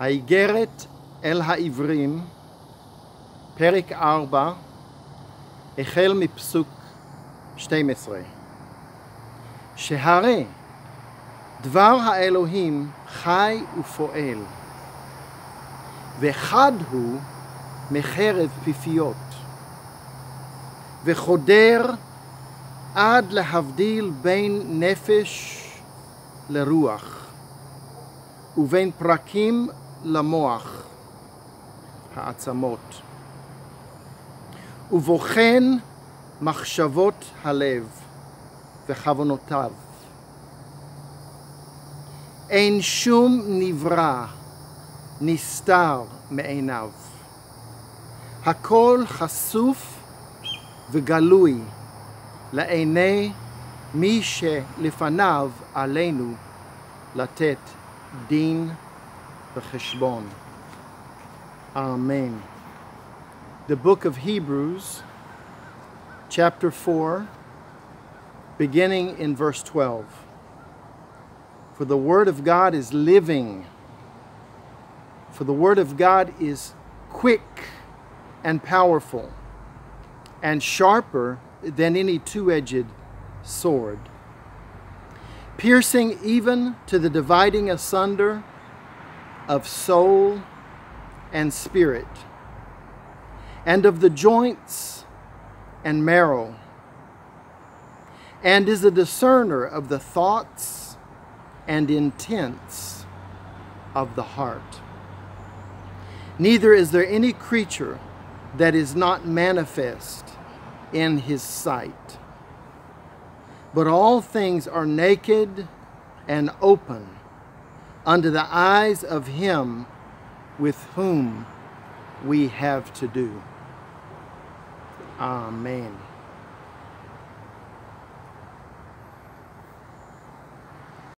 האיגרת אל העברים, פרק 4, החל מפסוק 12. שהרי דבר האלוהים חי ופועל, וחד הוא מחרב פיפיות, וחודר עד להבדיל בין נפש לרוח, ובין פרקים למוח, העצמות, ובוחן מחשבות הלב וכוונותיו. אין שום נברא נסתר מעיניו. הכל חשוף וגלוי לעיני מי שלפניו עלינו לתת דין Cheshbon. Amen. The book of Hebrews, chapter 4, beginning in verse 12. For the word of God is living. For the word of God is quick and powerful and sharper than any two-edged sword, piercing even to the dividing asunder of soul and spirit, and of the joints and marrow, and is a discerner of the thoughts and intents of the heart. Neither is there any creature that is not manifest in his sight. But all things are naked and open unto the eyes of him with whom we have to do. Amen.